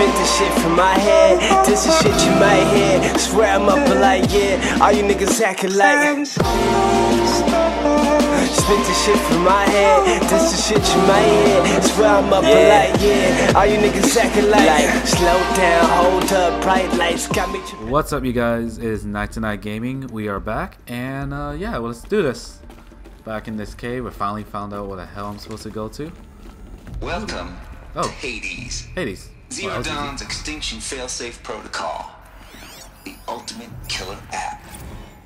Spit the shit from my head. This is shit you might hear. Swear I'm up like yeah. All you niggas acting like. Spit the shit from my head. This is shit you might hear. Swear I'm up yeah. like yeah. All you niggas acting like. like. Slow down, hold up, bright lights got me. What's up, you guys? It is Night to Night Gaming. We are back, and uh, yeah, well, let's do this. Back in this cave, we finally found out where the hell I'm supposed to go to. Welcome Oh. Hades. Hades. Zero Well, that was easy. Dawn's extinction failsafe protocol. The ultimate killer app.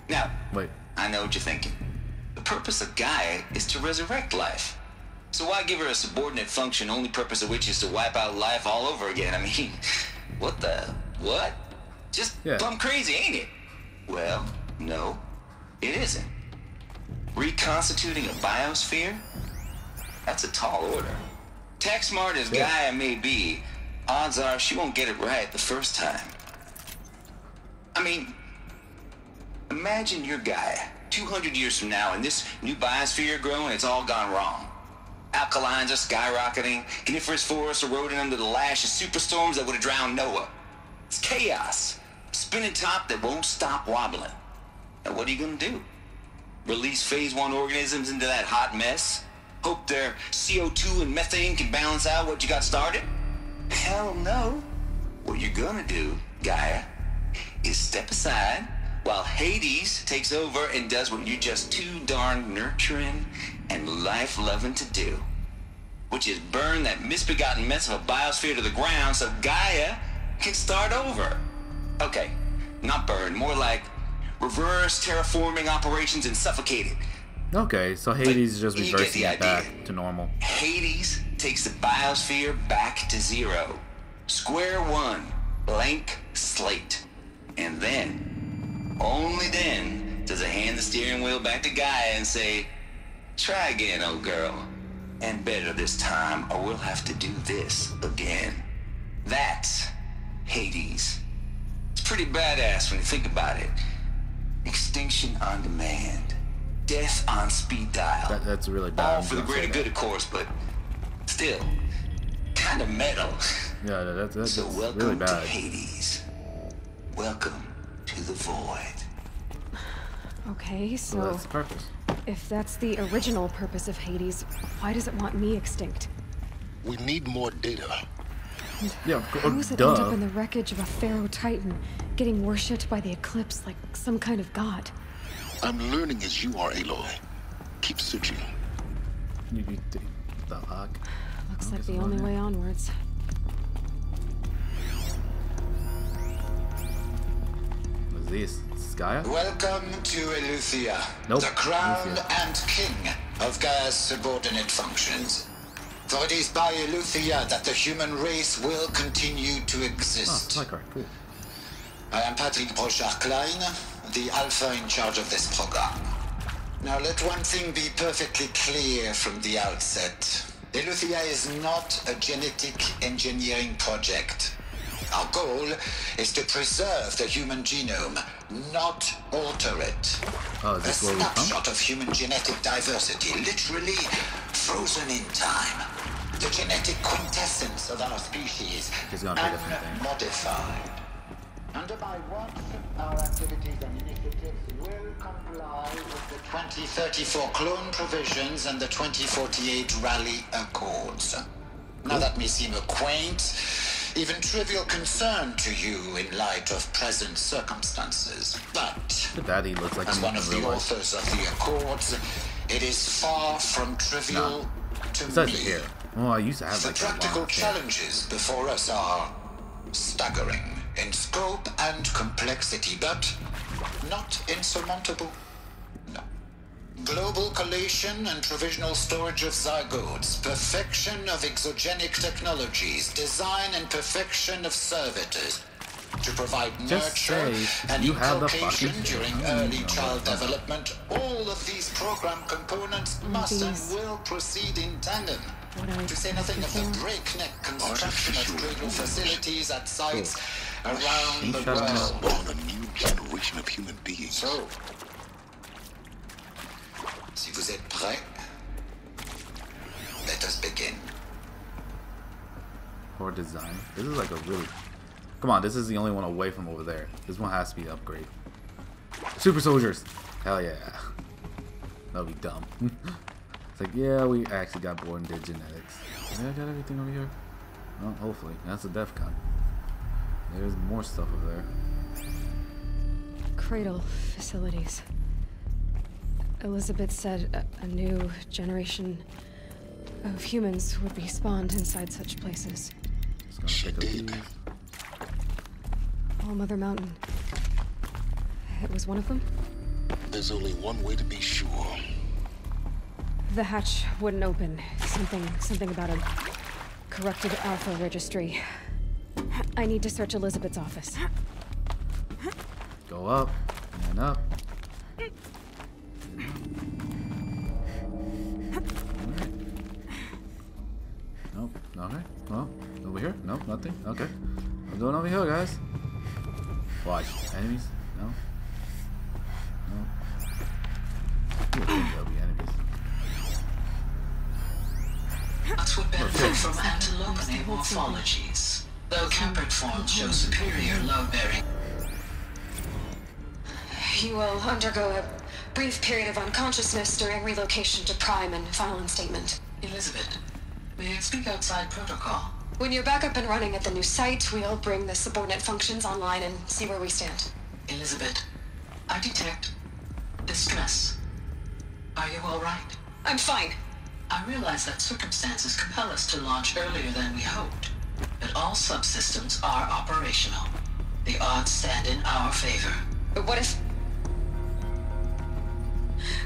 Now, Wait. I know what you're thinking. The purpose of Gaia is to resurrect life. So why give her a subordinate function, only purpose of which is to wipe out life all over again? I mean, what the? What? Just Yeah. plumb crazy, ain't it? Well, no, it isn't. Reconstituting a biosphere? That's a tall order. Tech smart as Gaia may be, odds are she won't get it right the first time. I mean, imagine your Gaia 200 years from now and this new biosphere growing, it's all gone wrong. Alkalines are skyrocketing, coniferous forests eroding under the lash of superstorms that would have drowned Noah. It's chaos. Spinning top that won't stop wobbling. Now what are you gonna do? Release phase one organisms into that hot mess? Hope their CO2 and methane can balance out what you got started? Hell no. What you're gonna do, Gaia, is step aside while Hades takes over and does what you're just too darn nurturing and life loving to do. Which is burn that misbegotten mess of a biosphere to the ground so Gaia can start over. Okay, not burn, more like reverse terraforming operations and suffocate it. Okay, so Hades is just you reversing it back to normal. Hades takes the biosphere back to zero. Square one, blank slate. And then, only then, does it hand the steering wheel back to Gaia and say, try again, old girl. And better this time, or we'll have to do this again. That's Hades. It's pretty badass when you think about it. Extinction on demand. Death on speed dial. That, that's really bad. All for the greater good, of course, but still, kind of metal. Yeah, that, that, that's, So that's welcome really to bad. Hades. Welcome to the void. Okay, So so that's purpose. if that's the original purpose of Hades, why does it want me extinct? We need more data. Yeah, of How course. does it end up in the wreckage of a Faro titan, getting worshipped by the eclipse like some kind of god? I'm learning as you are, Aloy. Keep searching. You, you, the fuck? Looks Oh, like the only way onwards. What's this? Skya? Welcome to Eleuthia, Nope, the crown Eleuthia. and king of Gaia's subordinate functions. For it is by Eleuthia that the human race will continue to Oh, exist. Psychar, cool. I am Patrick Brochard-Klein, the alpha in charge of this program. Now let one thing be perfectly clear from the outset. Eleuthia is not a genetic engineering project. Our goal is to preserve the human genome, not alter it. Oh, A this where we come? snapshot of human genetic diversity, literally frozen in time. The genetic quintessence of our species, He's gonna pick a unmodified. Under my watch, our activities and initiatives comply with the 2034 clone provisions and the 2048 Rally Accords. Now that may seem a quaint, even trivial concern to you in light of present circumstances, but The daddy looks like as one of the life. authors of the Accords, it is far from trivial to It me. here. Oh, I used to have The like that practical long challenges before us are staggering in scope and complexity, but not insurmountable. No. Global collation and provisional storage of zygotes, perfection of exogenic technologies, design and perfection of servitors to provide Just nurture say and you have the inculcation fucking- during I early know child about development. All of these program components must and will proceed in tandem. To say nothing of the breakneck construction of Artificial cradle facilities at sites oh. around the Screenshot of this. world. Born a new generation of human beings. So, si vous êtes prêts, let us begin. Poor design. This is like a really... Come on, this is the only one away from over there. This one has to be an upgrade. Super soldiers! Hell yeah. That'll be dumb. it's like, yeah, we actually got born did genetics. Did I got everything over here? Well, hopefully. That's a DEF CON. There's more stuff over there. Cradle facilities. Elisabet said a, a new generation of humans would be spawned inside such places. Just gonna She did. All Mother Mountain. It was one of them? There's only one way to be sure. The hatch wouldn't open. Something, something about a corrupted alpha registry. I need to search Elisabet's office. Go up and up. Will undergo a brief period of unconsciousness during relocation to Prime and final instatement. Elisabet, may I speak outside protocol? When you're back up and running at the new site, we'll bring the subordinate functions online and see where we stand. Elisabet, I detect distress. Are you all right? I'm fine. I realize that circumstances compel us to launch earlier than we hoped, but all subsystems are operational. The odds stand in our favor. But what if...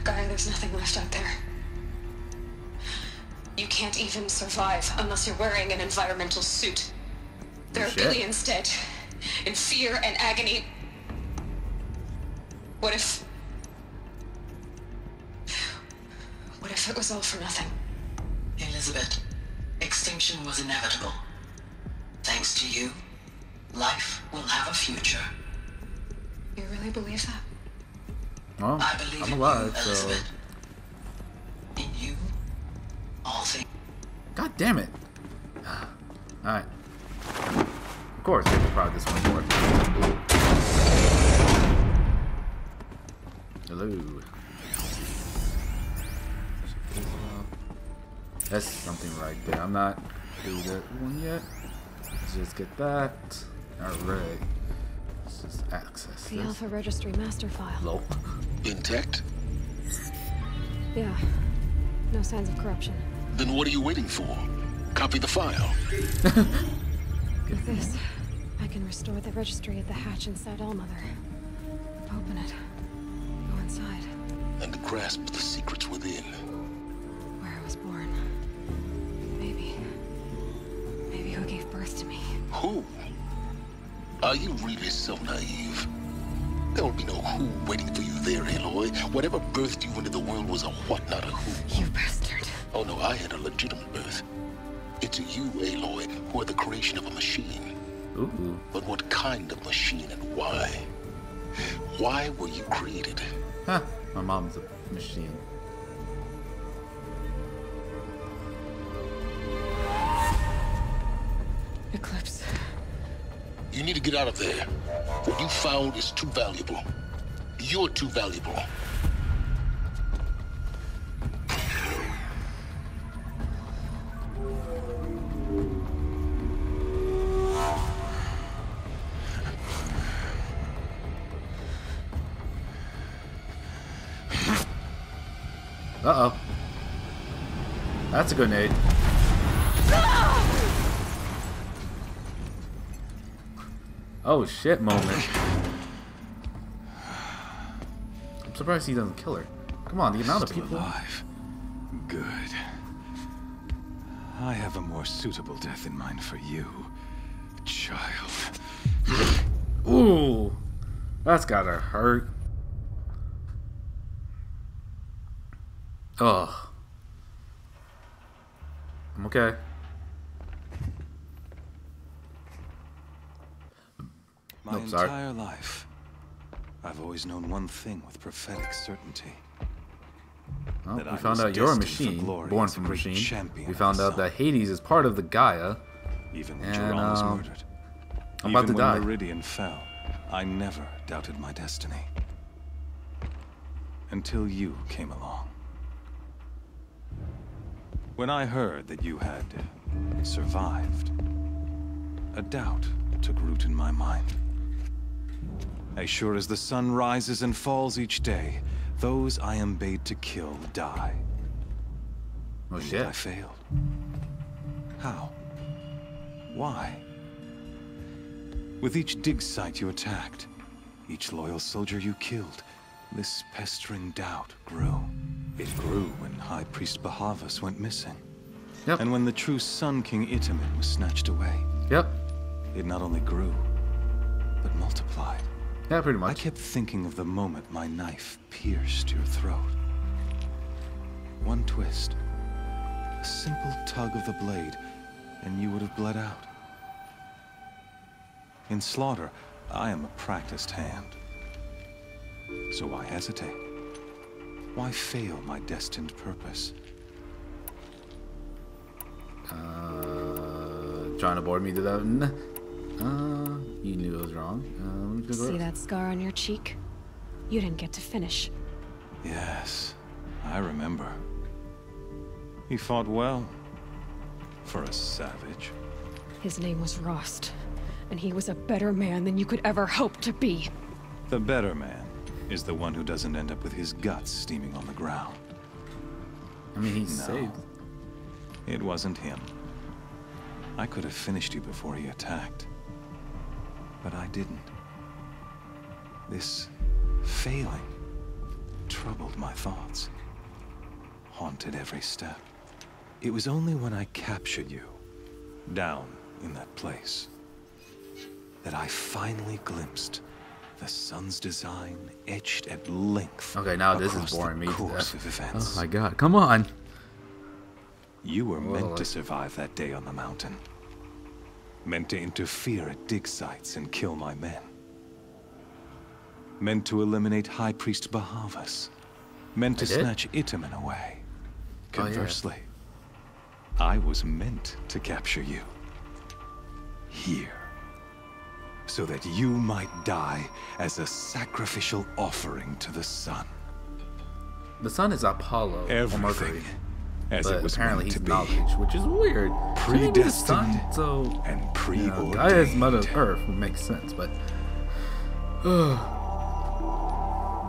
Gaia, there's nothing left out there. You can't even survive unless you're wearing an environmental suit. There are Shit. billions dead, in fear and agony. What if... What if it was all for nothing? Elisabet, extinction was inevitable. Thanks to you, life will have a future. You really believe that? Well, I believe I'm alive, you, so... In you, all things. God damn it! Alright. Of course, we can prod this one more. Hello. Check this out. That's something right there. I'm not doing that one yet. Let's just get that. Alright. Let's just access The this. Alpha Registry master file. Low. Intact? Yeah. No signs of corruption. Then what are you waiting for? Copy the file. With this, I can restore the registry at the hatch inside Allmother. Open it. Go inside, And grasp the secrets within. where I was born. Maybe. Maybe who gave birth to me. Who? Are you really so naive? There will be no who waiting for you there, Aloy. Whatever birthed you into the world was a what, not a who. You bastard. Oh no, I had a legitimate birth. It's you, Aloy, who are the creation of a machine. Ooh. But what kind of machine and why? Why were you created? Huh. My mom's a machine. Need to get out of there. What you found is too valuable. You're too valuable. Uh-oh. That's a grenade. Oh shit moment. I'm surprised he doesn't kill her. Come on, the amount of Still people. alive. Good. I have a more suitable death in mind for you, child. Ooh. That's gotta hurt. Ugh. I'm okay. My entire life, I've always known one thing with prophetic certainty. Well, we found out you're a machine, born from a machine. We found out that Hades is part of the Gaia. even when And, Jiran was um, murdered. I'm about even to when die. Meridian fell, I never doubted my destiny. Until you came along. When I heard that you had survived, a doubt took root in my mind. As sure as the sun rises and falls each day, those I am bade to kill die. Oh shit. I failed. How? Why? With each dig site you attacked, each loyal soldier you killed, this pestering doubt grew. It grew when High Priest Bahavas went missing. Yep. And when the true Sun King Itamen was snatched away, Yep. it not only grew, but multiplied. Yeah, pretty I kept thinking of the moment my knife pierced your throat. One twist, a simple tug of the blade, and you would have bled out. In slaughter, I am a practiced hand. So why hesitate? Why fail my destined purpose? Uh, trying to board me to that. N- Uh, you knew it was wrong. Uh, let me just go- See that scar on your cheek? You didn't get to finish. Yes, I remember. He fought well. For a savage. His name was Rost, and he was a better man than you could ever hope to be. The better man is the one who doesn't end up with his guts steaming on the ground. I mean, he's No. saved. It wasn't him. I could have finished you before he attacked. But I didn't. This failing troubled my thoughts, haunted every step. It was only when I captured you, down in that place, that I finally glimpsed the sun's design etched at length. Okay, now this is boring me to course death. of oh events. Oh my god, come on. You were Well, meant to survive that day on the mountain. Meant to interfere at dig sites and kill my men. Meant to eliminate High Priest Bahavas. Meant to did? snatch Itamen away. Oh, yeah. Conversely, I was meant to capture you. Here. So that you might die as a sacrificial offering to the sun. The sun is Apollo or Everything. Mercury, As but it was apparently meant he's to be. knowledge, which is weird. Shouldn't he be the sun? Predestined So and you know, preordained. Gaia's Mother Earth would make sense, but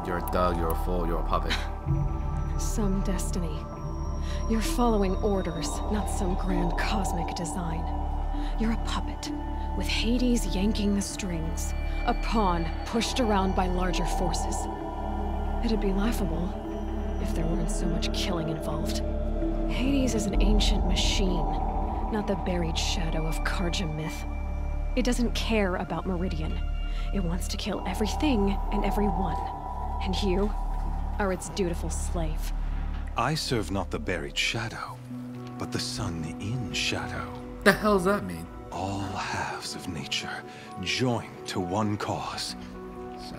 you're a thug, you're a fool, you're a puppet. Some destiny. You're following orders, not some grand cosmic design. You're a puppet, with Hades yanking the strings, a pawn pushed around by larger forces. It'd be laughable if there weren't so much killing involved. Hades is an ancient machine, not the buried shadow of Carja myth. It doesn't care about Meridian. It wants to kill everything and everyone. And you are its dutiful slave. I serve not the buried shadow, but the sun in shadow. the hell does that mean? All halves of nature joined to one cause.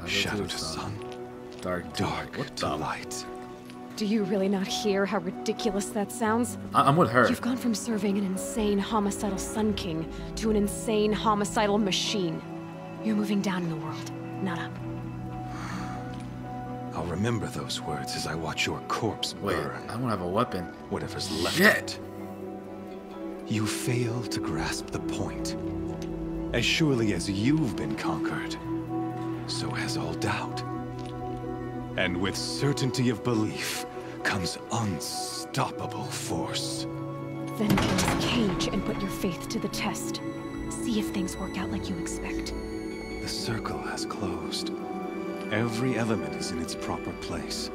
Shadow to sun, dark to dark What to the? light. Do you really not hear how ridiculous that sounds? I- I'm with her. You've gone from serving an insane homicidal Sun King to an insane homicidal machine. You're moving down in the world, not up. I'll remember those words as I watch your corpse Wait, burn. I don't have a weapon. Whatever's left Shit. You fail to grasp the point. As surely as you've been conquered, so has all doubt. And with certainty of belief comes unstoppable force. Then kill this cage and put your faith to the test. See if things work out like you expect. The circle has closed. Every element is in its proper place,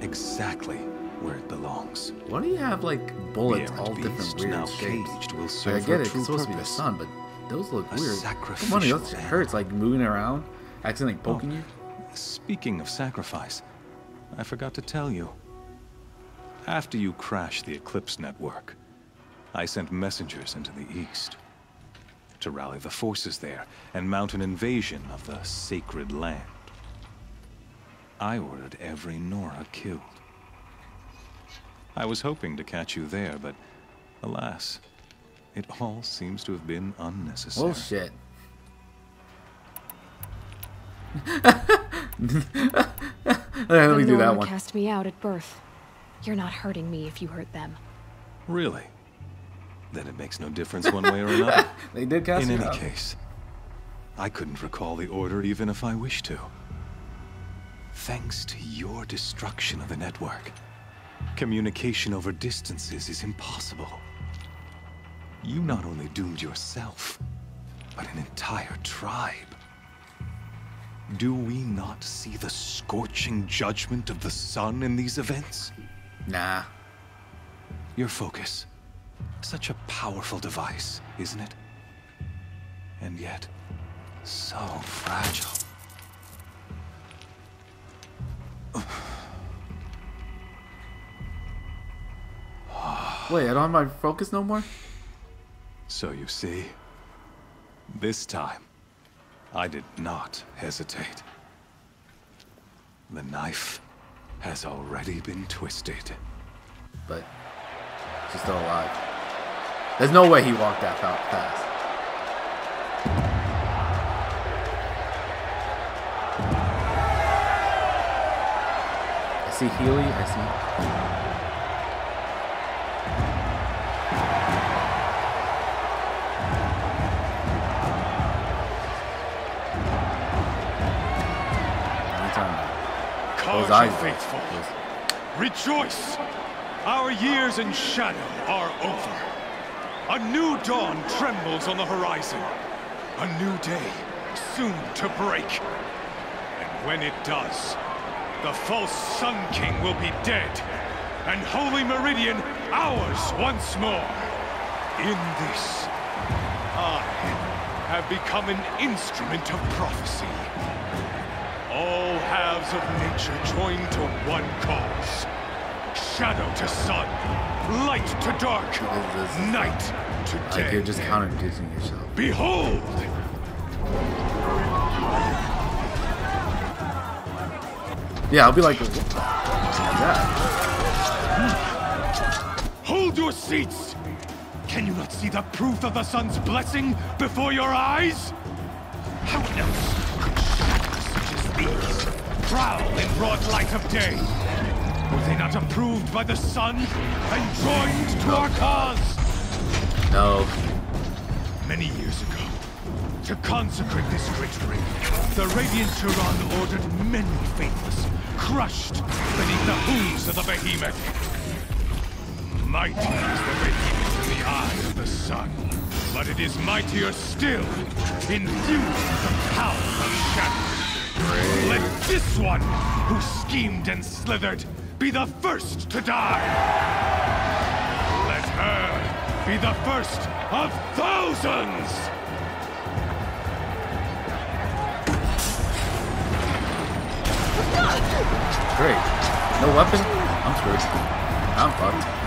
exactly where it belongs. Why do you have like bullets The all errant different beast, weird now shapes? caged, will Like, I get it, it's supposed to be the sun, but those look A weird. Come on, sacrificial that hurts, like moving around, accidentally poking oh, you. Speaking of sacrifice, I forgot to tell you. After you crashed the Eclipse network, I sent messengers into the east to rally the forces there and mount an invasion of the sacred land. I ordered every Nora killed. I was hoping to catch you there, but alas, it all seems to have been unnecessary. Well, shit. Let me The do that one. cast me out at birth. You're not hurting me if you hurt them. Really? Then it makes no difference one way or another. They did cast In any out. case, I couldn't recall the order even if I wished to. Thanks to your destruction of the network, communication over distances is impossible. You not only doomed yourself, but an entire tribe. Do we not see the scorching judgment of the sun in these events? Nah. Your focus. Such a powerful device, isn't it? And yet, so fragile. Wait, I don't have my focus no more? So you see, this time, I did not hesitate. The knife has already been twisted. But she's still alive. There's no way he walked that fa- fast. I see Healy, I see. Those eyes. faithful, rejoice! Our years in shadow are over. A new dawn trembles on the horizon. A new day soon to break. And when it does, the false Sun King will be dead, and Holy Meridian ours once more. In this, I have become an instrument of prophecy. Halves of nature join to one cause. Shadow to sun, light to dark, night to Like you're day. just contradicting yourself. Behold! Yeah, I'll be like, what the fuck is that? Hold your seats! Can you not see the proof of the sun's blessing before your eyes? Prowl in broad light of day? Were they not approved by the sun and joined to our cause? No. Many years ago, to consecrate this great ring, the Radiant Turan ordered many faithless, crushed beneath the hooves of the behemoth. Mighty is the behemoth in the eye of the sun, but it is mightier still, infused with the power of shadow. Let this one, who schemed and slithered, be the first to die. Let her be the first of thousands! Great. No weapon? I'm screwed. I'm fucked.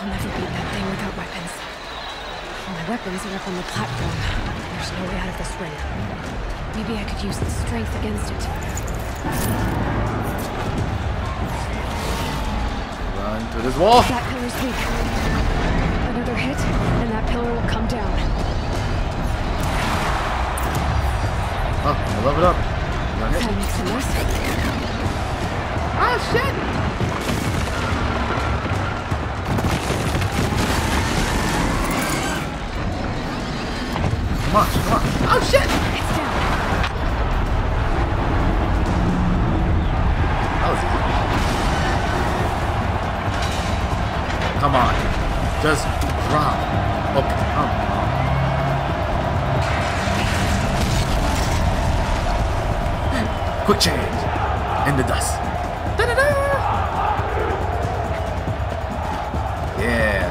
I'll never beat that thing without weapons. My weapons are up on the platform. There's no way out of this ring. Maybe I could use the strength against it. run to this wall. That pillar's weak. Another hit, and that pillar will come down. Oh, I love it up. Run it. That makes a mess. Ah, shit! Come on, come on. Oh, shit! It's down. That was easy. Come on. Just drop. Oh, come on. Quick change. In the dust. Da-da-da. Yeah.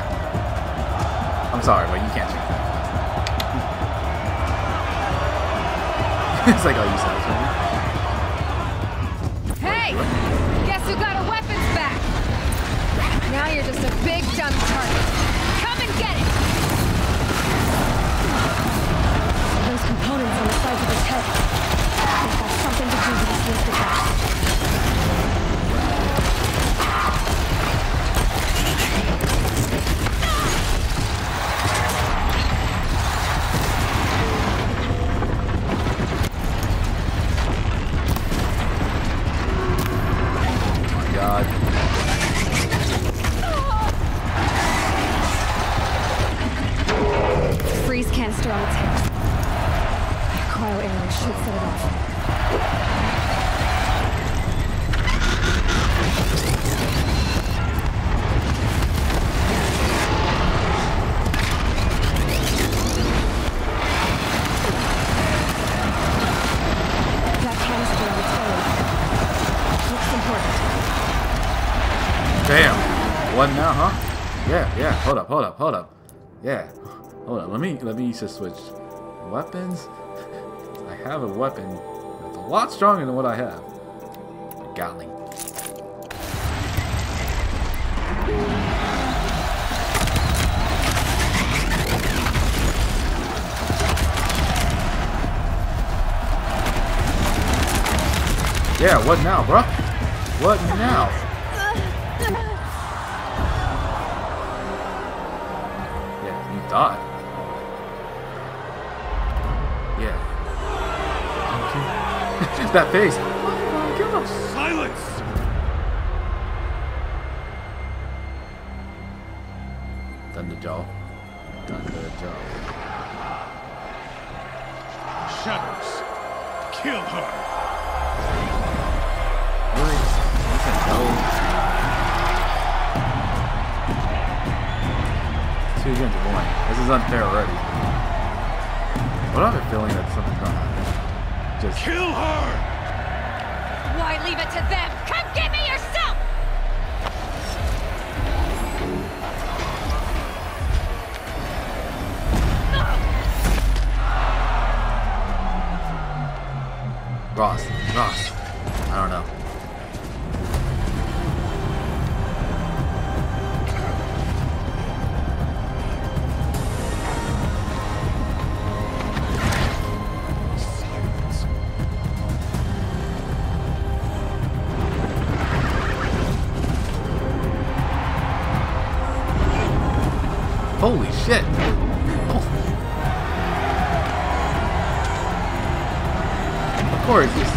I'm sorry, it's like, oh, you me? Hey! Guess who got our weapons back? Now you're just a big dumb target. Let me just switch weapons. I have a weapon that's a lot stronger than what I have. Gatling. Yeah, what now, bruh? What now? Yeah, you died. Okay. that face. Silence! Thunderjaw. Thunderjaw. Shadows. Kill her. Really? You said no. Two against one. This is unfair already. What I have a feeling that something's gonna happen. Just Kill her! Why leave it to them? Come get me yourself! Ross. Ross. Holy shit! Oh. Of course, just!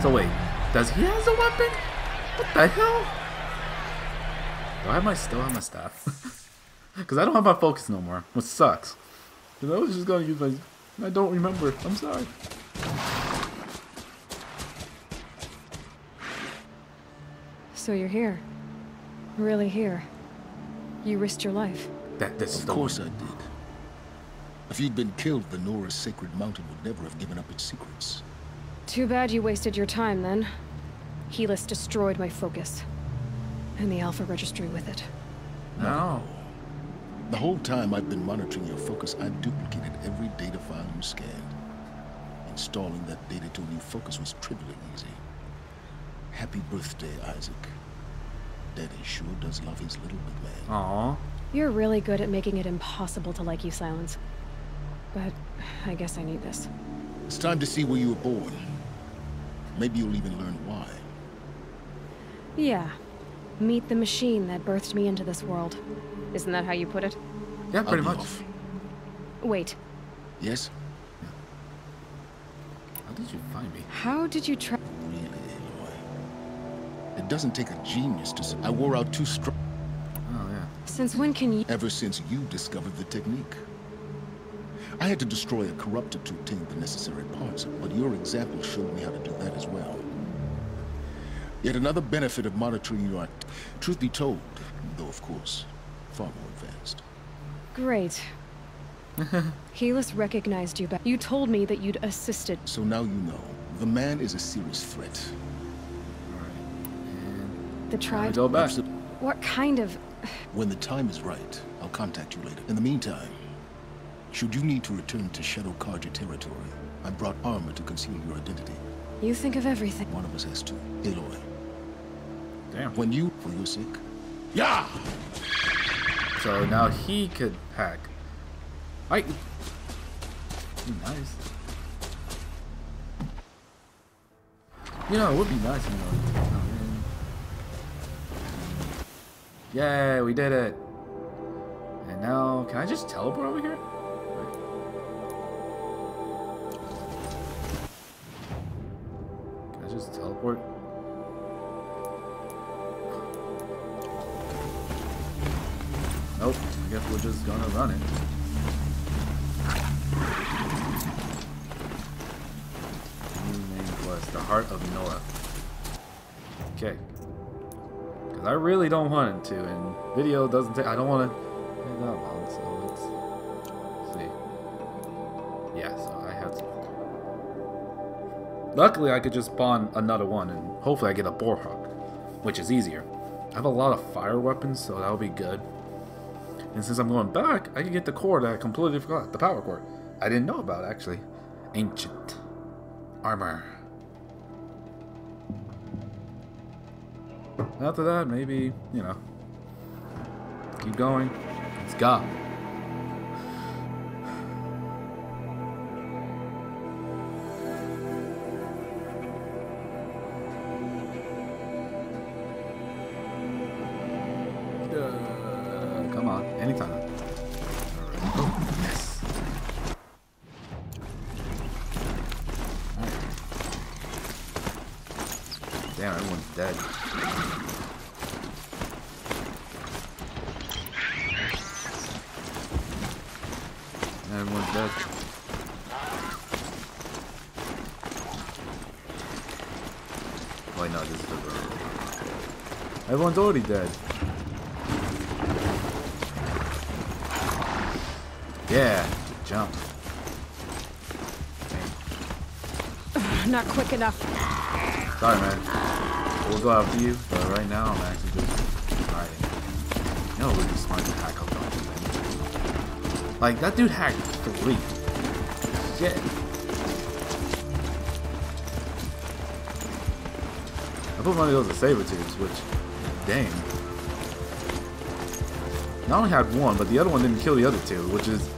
So wait, does he has a weapon? What the hell? Do I have my still have my staff? Because I don't have my focus no more, which sucks. Because I was just gonna use my. I don't remember. I'm sorry. So you're here. Really here. You risked your life. That this is Of the course one. I did. If you'd been killed, the Nora's sacred mountain would never have given up its secrets. Too bad you wasted your time then. Helis destroyed my focus. And the Alpha Registry with it. No. The whole time I've been monitoring your focus, I've duplicated every data file you scanned. Installing that data to a new focus was trivially easy. Happy birthday, Isaac. Daddy sure does love his little big man. Aw. You're really good at making it impossible to like you, Sylens. But I guess I need this. It's time to see where you were born. Maybe you'll even learn why. Yeah. Meet the machine that birthed me into this world. Isn't that how you put it? Yeah, I'll pretty much. off. Wait, Yes? How did you find me? how did you try? Really, Aloy. It doesn't take a genius to... I wore out two strong Oh yeah. Since when can you? ever since you discovered the technique. I had to destroy a corruptor to obtain the necessary parts, but your example showed me how to do that as well. Yet another benefit of monitoring you act. Truth be told, though of course, far more advanced. Great. Helis recognized you back. You told me that you'd assisted. So now you know. The man is a serious threat. The I tribe. go back. What kind of? When the time is right, I'll contact you later. In the meantime, should you need to return to Shadow Carja territory, I brought armor to conceal your identity. You think of everything. One of us has to. Aloy. Damn. When you, for your sake. Yeah! So now he could hack. I. Hmm, nice. You know, it would be nice, you know. Yay, we did it. And now, can I just teleport over here? Can I just teleport? Nope, I guess we're just gonna run it. New main quest, the Heart of Nora. Okay. Because I really don't want it to, and video doesn't take, I don't want to take that long, so let's see. Yeah, so I have to. Luckily, I could just spawn another one, and hopefully I get a Boarhawk, which is easier. I have a lot of fire weapons, so that'll be good. And since I'm going back, I can get the core that I completely forgot. The power core. I didn't know about, actually. Ancient. Armor. After that, maybe, you know. Keep going. Let's go. Anytime. Oh, yes. Damn, everyone's dead. Everyone's dead. Why not? This is the road. Everyone's already dead. Not quick enough. Sorry, man. We'll go after you, but right now I'm actually just riding. Know, we're just smart to hack up on Like, that dude hacked three. Shit. I put one of those as saber tubes, which, dang. Not only had one, but the other one didn't kill the other two, which is,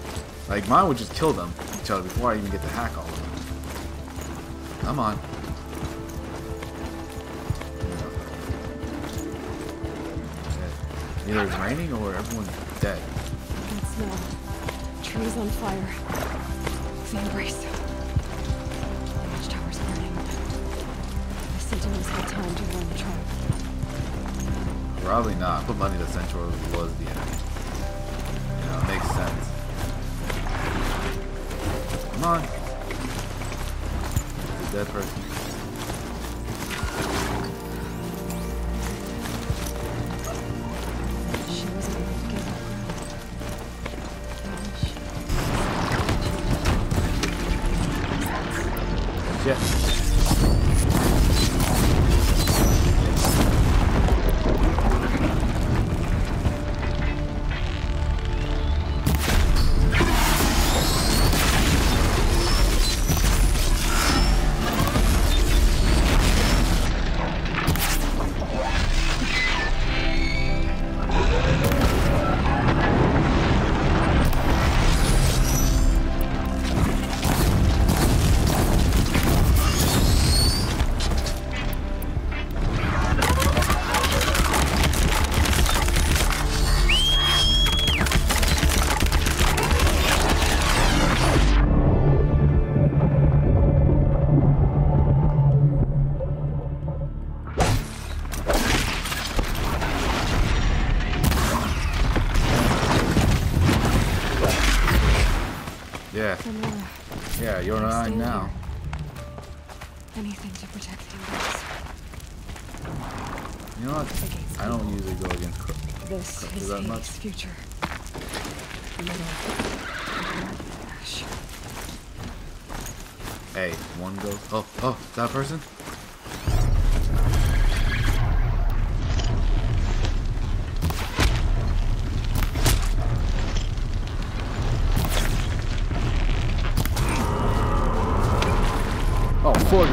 like, mine would just kill them, each other, before I even get to hack all of them. Come on. Either it's raining or everyone's dead. Can't smell. Trees on fire. The embrace. The watchtower's burning. The sentinels had time to run the trap. Probably not. Put money that Central was the enemy. You know, it makes sense. Come on. Dead person. Yeah, you're I'm mine staying now. here. Anything to protect the embrace. You know what? I don't usually go against Cro- This is that Hades' much. future. Little Ash. Hey, one goes. Oh, oh, that person?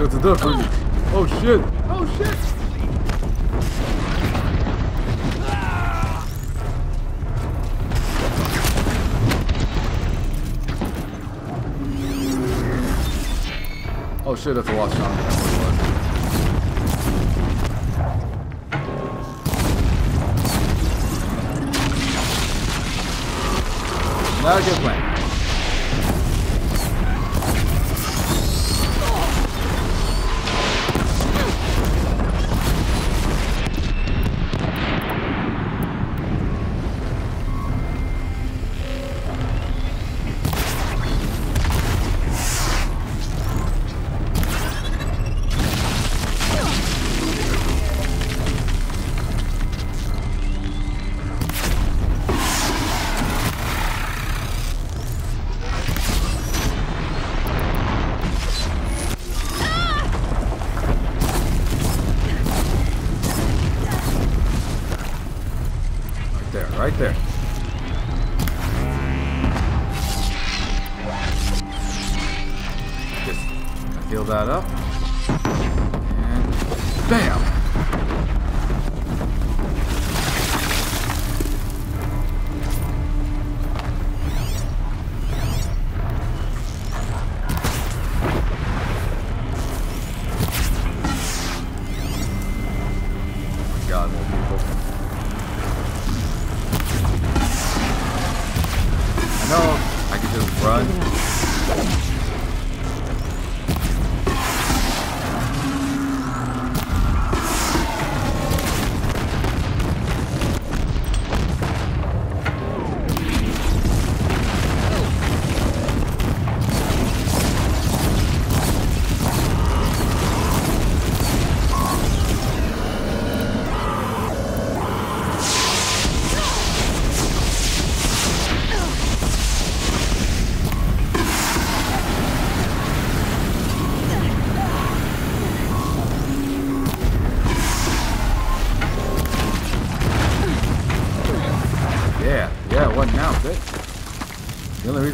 That's enough. Oh shit. Oh shit. Oh shit, that's a lost shot. What it was.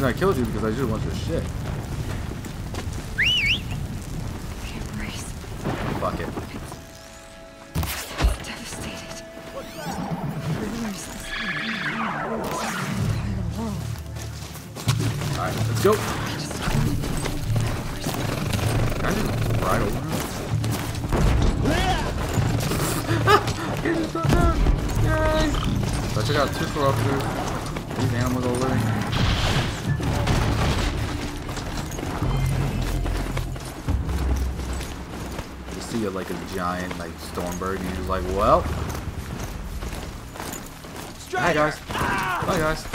Bitch? The only reason I killed you is because I just want your Hi guys. Bye guys.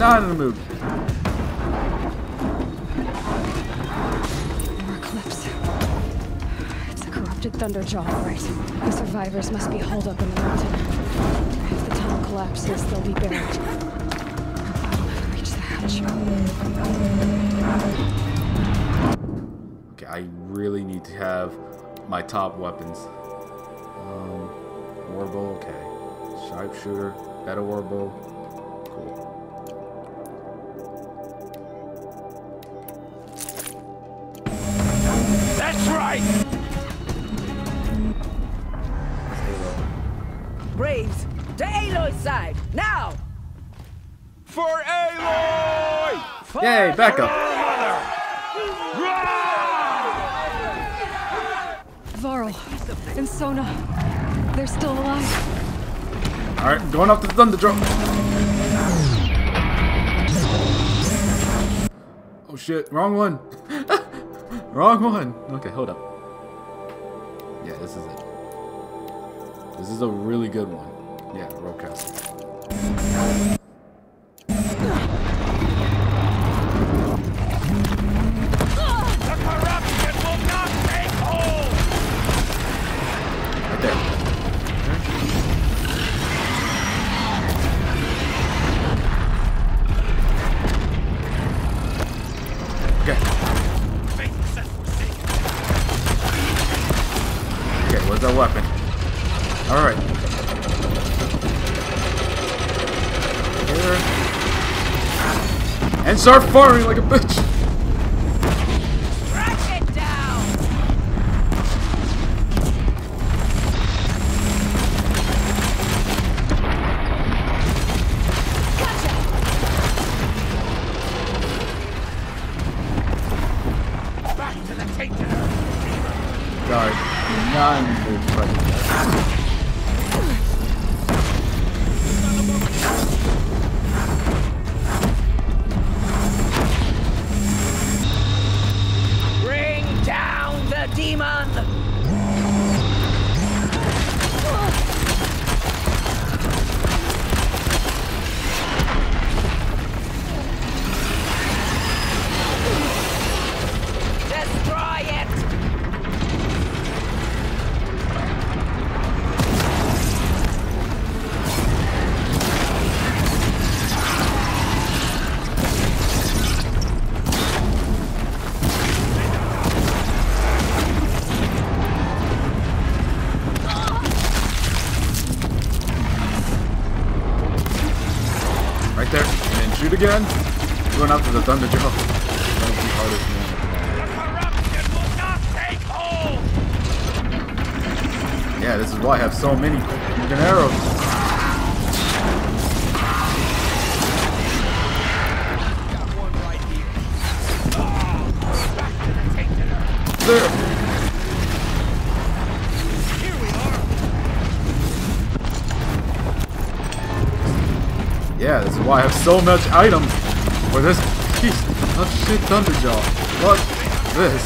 Not in the mood. More Eclipse. It's a corrupted Thunderjaw, right? The survivors must be holed up in the mountain. If the tunnel collapses, they'll be buried. I'll never reach the hatch. Okay, I really need to have my top weapons. Um, warbow, okay. Sharpshooter, better warbow. Yay, back up. Varl and Sona, they're still alive. Alright, going off the thunder drone. Oh shit, wrong one. wrong one. Okay, hold up. Yeah, this is it. This is a really good one. Yeah, Ropecaster. The start firing like a bitch! Again. Going after the thunder. Yeah, this is why I have so many freaking arrows. Yeah, why I have so much items for this piece of shit Thunderjaw. What this?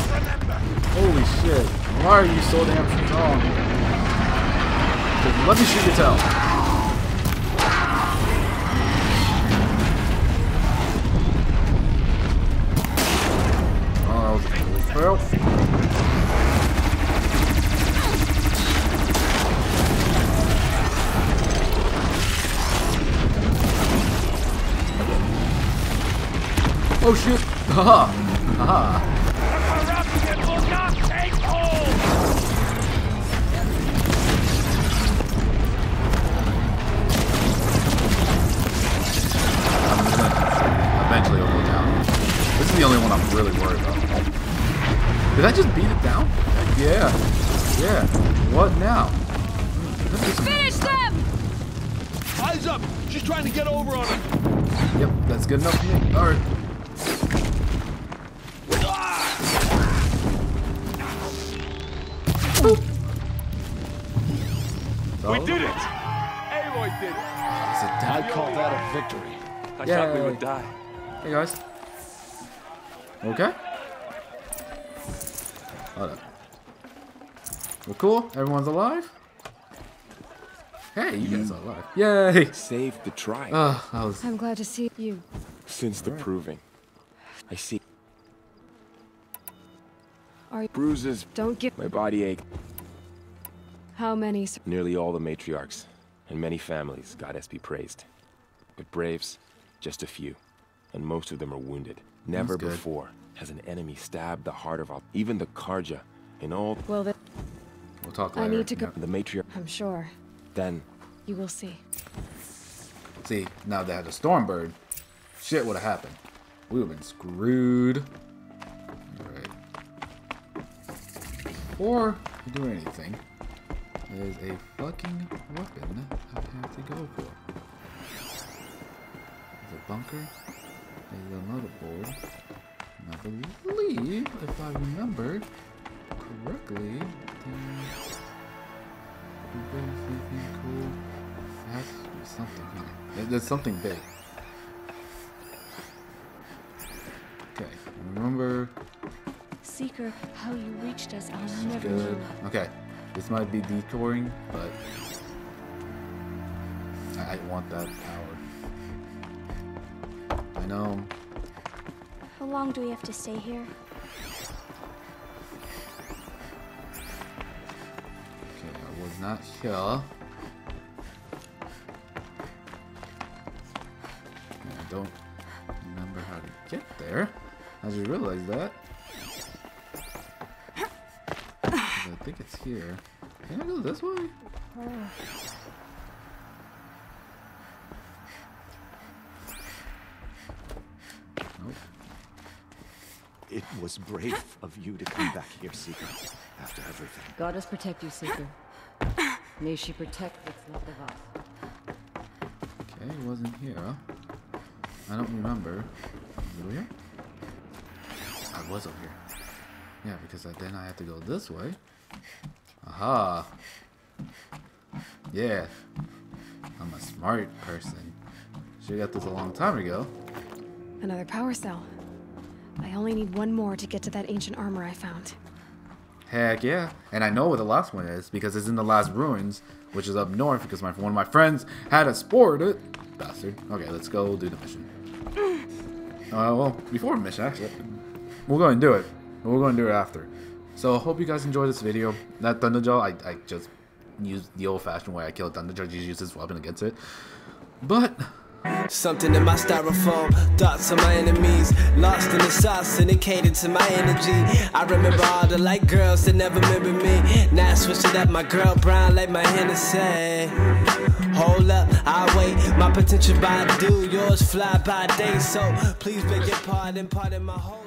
Holy shit. Why are you so damn strong? Let me shoot your tail. Oh shit! Haha! Haha! Hey guys. Okay. Hold up. We're cool. Everyone's alive. Hey, you guys are alive. Yay! Saved the tribe Ah, that was. I'm glad to see you. since the proving. I see Are bruises, don't give my body ache. how many s- Nearly all the matriarchs and many families, goddess be praised. But braves, just a few, and most of them are wounded. Never before has an enemy stabbed the heart of all, even the Carja, in all well that We'll talk later. I need to go- the matriarch. I'm sure Then you will see. See, now they had a Stormbird, shit would have happened. We would have been screwed. Alright. before we do anything, there's a fucking weapon I have to go for. There's a bunker. There's another board. And I believe, if I remember correctly, anything cool. Be something here. There's something big. Okay, remember. Seeker, how you reached us, I'll never Good. Okay, this might be detouring, but I, I want that know. How long do we have to stay here? Okay, I was not here. And I don't remember how to get there. I just realized that. I think it's here. Can I go this way? Uh, Nope. It was brave of you to come back here, Seeker, after everything. Goddess protect you, Seeker. May she protect what's left of us. Okay, it wasn't here. I don't remember. Was it here? I was over here. Yeah, because I, then I have to go this way. Aha. Yeah. I'm a smart person. Should've got this a long time ago. Another power cell. I only need one more to get to that ancient armor I found. Heck yeah. And I know where the last one is because it's in the last ruins, which is up north because my one of my friends had a sport it. Bastard. Okay, let's go do the mission. Uh, well, before mission, actually. We're going to do it. We're going to do it after. So, I hope you guys enjoyed this video. That Thunderjaw, I, I just used the old-fashioned way I killed Thunderjaw. Just use this weapon against it. But... Something in my styrofoam, thoughts of my enemies. Lost in the sauce, indicated to my energy. I remember all the light girls that never remember me. Now I it up, my girl brown like my Hennessy. Hold up, I wait. My potential by do, yours fly by day. So please beg your pardon, pardon my whole.